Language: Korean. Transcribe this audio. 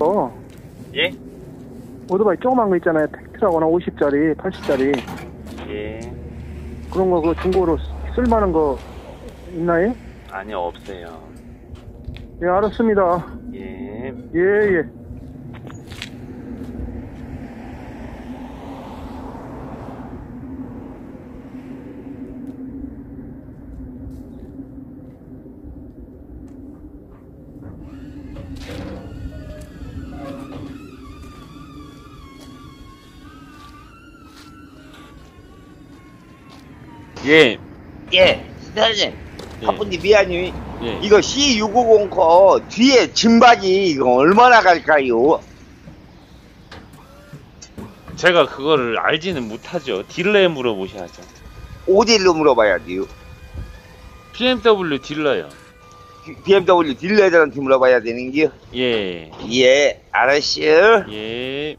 어, 예? 오토바이 조그만 거 있잖아요. 택트라거나 50짜리, 80짜리. 예. 그런 거, 그 중고로 쓸만한 거 있나요? 아니요, 없어요. 예, 알았습니다. 예. 예, 예. 예. 예, 사장님. 바쁜데 미안해요. 예. 이거 C650 거 뒤에 짐바지 이거 얼마나 갈까요? 제가 그거를 알지는 못하죠. 딜러에 물어보셔야죠. 어디로 물어봐야 돼요? BMW 딜러요. BMW 딜러들한테 물어봐야 되는 게. 예. 예, 알았어요. 예.